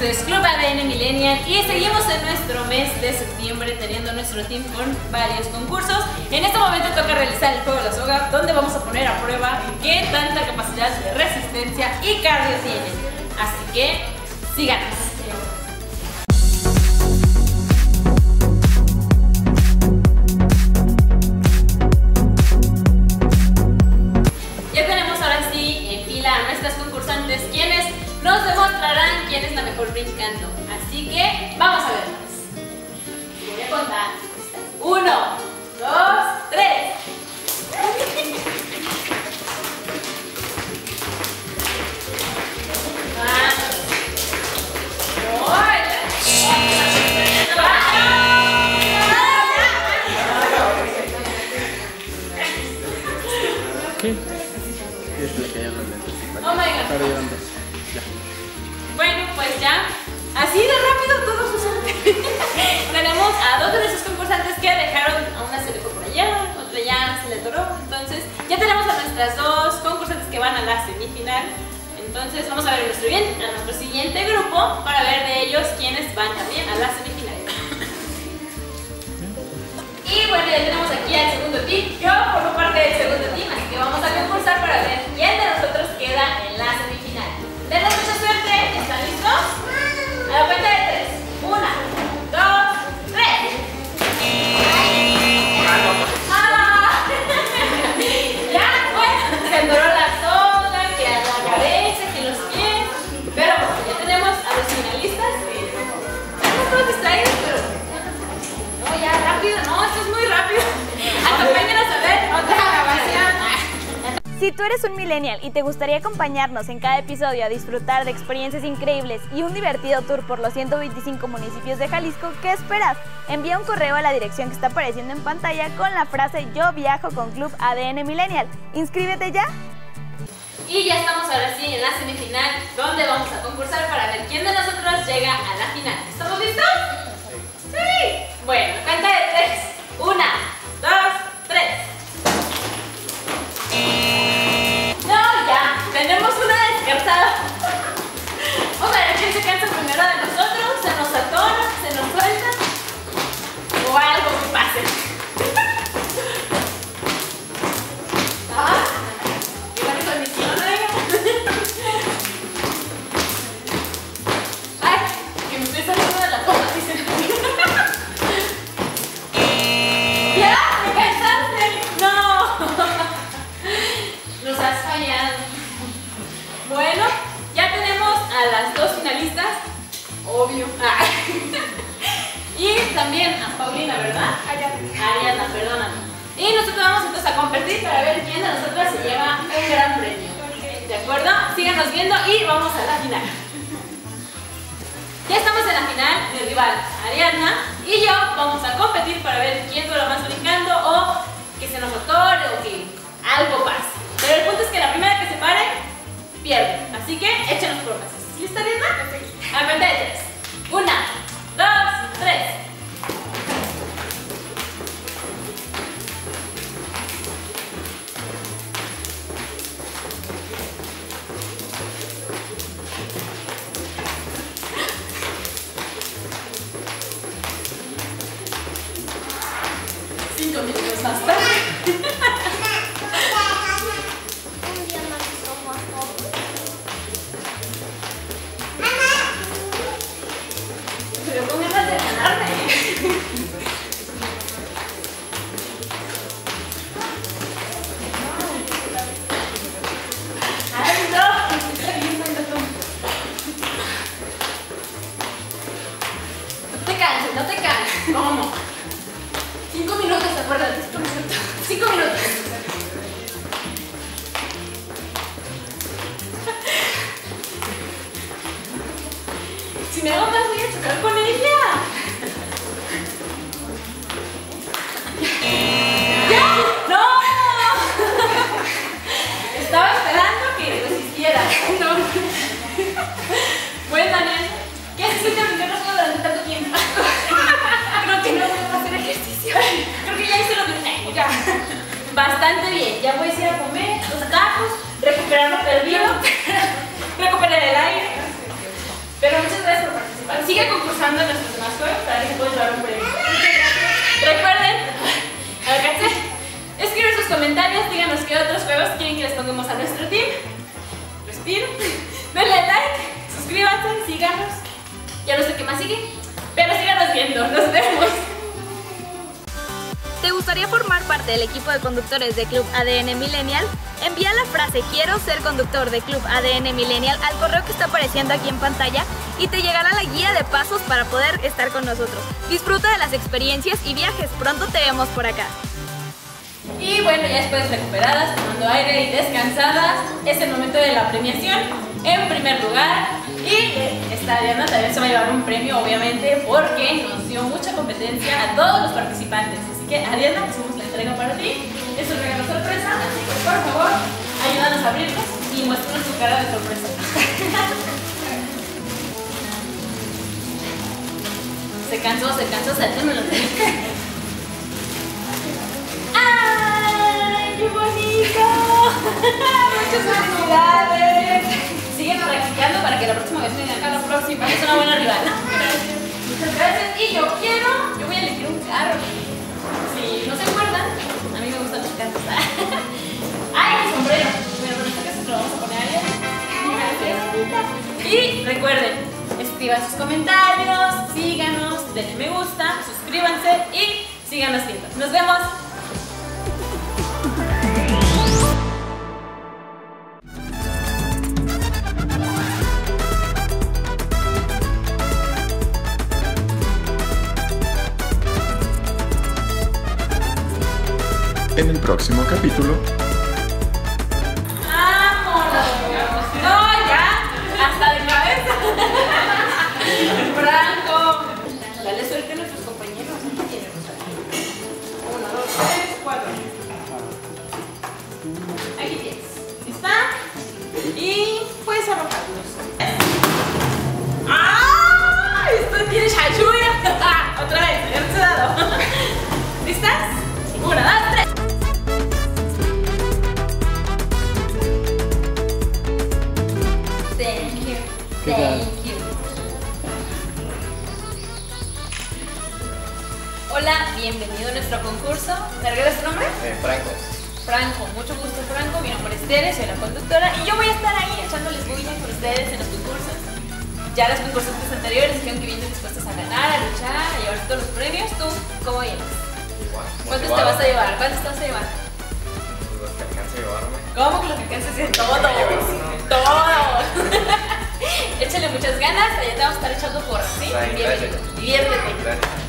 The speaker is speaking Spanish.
bien, y seguimos en nuestro mes de septiembre teniendo nuestro team con varios concursos. En este momento toca realizar el juego de la soga, donde vamos a poner a prueba qué tanta capacidad de resistencia y cardio tienen. Así que, síganos. Nuestras dos concursantes que van a la semifinal. Entonces, vamos a ver nuestro, a nuestro siguiente grupo para ver de ellos quiénes van también a la semifinal. Y bueno, ya tenemos aquí al segundo team. Si tú eres un millennial y te gustaría acompañarnos en cada episodio a disfrutar de experiencias increíbles y un divertido tour por los 125 municipios de Jalisco, ¿qué esperas? Envía un correo a la dirección que está apareciendo en pantalla con la frase Yo viajo con Club ADN Millennial. ¡Inscríbete ya! Y ya estamos ahora sí en la semifinal, donde vamos a concursar para ver quién de nosotros llega a la final. ¿Estamos listos? Sí. Bueno, cuenta de tres. Una, a las dos finalistas. Obvio. Ah. Y también a Paulina, ¿verdad? Ariana, perdóname. Y nosotros vamos entonces a competir para ver quién de nosotras se lleva un gran premio. ¿De acuerdo? Síganos viendo y vamos a la final. Ya estamos en la final, mi rival Ariana y yo vamos a competir para ver quién dura más brincando o que se nos atore o que algo pase. Pero el punto es que la primera que se pare, pierde. Así que échenos pruebas. ¿Estás lista, Ariana? A cuenta de tres. Una, dos, tres. Cinco minutos más tarde. ya voy a ir a comer los tacos, recuperar lo perdido, recuperar el aire. Pero muchas gracias por participar. Sigue concursando en nuestros demás juegos para ver si puedo llevar un premio. Recuerden, alcance, sus comentarios, díganos qué otros juegos quieren que les pongamos a nuestro team. Respiro, denle like, suscríbanse, síganos. Ya no sé qué más sigue, pero síganos viendo. Nos vemos parte del equipo de conductores de Club ADN Millennial, envía la frase quiero ser conductor de Club ADN Millennial al correo que está apareciendo aquí en pantalla y te llegará la guía de pasos para poder estar con nosotros. Disfruta de las experiencias y viajes, pronto te vemos por acá. Y bueno, ya después recuperadas, tomando aire y descansadas, es el momento de la premiación. En primer lugar, y esta Diana también se va a llevar un premio, obviamente, porque nos dio mucha competencia a todos los participantes. Que, Ariana, hacemos la entrega para ti. Es un regalo sorpresa, así que por favor, ayúdanos a abrirlos y muéstranos tu cara de sorpresa. se cansó, se cansó, saltémelo. ¡Ay, qué bonito! ¡Muchas felicidades! Siguen practicando para que la próxima vez vengan acá la próxima. Es una buena rival. Muchas gracias. Y yo quiero, Y recuerden, escriban sus comentarios, síganos, denle me gusta, suscríbanse y síganos viendo. Nos vemos. En el próximo capítulo, Una, dos, tres. Thank you. Thank you. Hola, bienvenido a nuestro concurso. ¿Me regalas tu nombre? Eh, Franco. Franco, mucho gusto Franco, mi nombre es Tere, soy la conductora y yo voy a estar ahí echándoles bulla con ustedes en los concursos. Ya los concursantes anteriores dijeron que vienen dispuestos a ganar, a luchar, a llevarse todos los premios. ¿Tú cómo vienes? ¿Cuántos te vas a llevar? ¿Cuántos te vas a llevar? Los que alcance a llevarme. ¿Cómo que lo que alcances en uno. Todos. Échale muchas ganas, allá te vamos a estar echando porras, ¿sí? Diviértete. Gracias.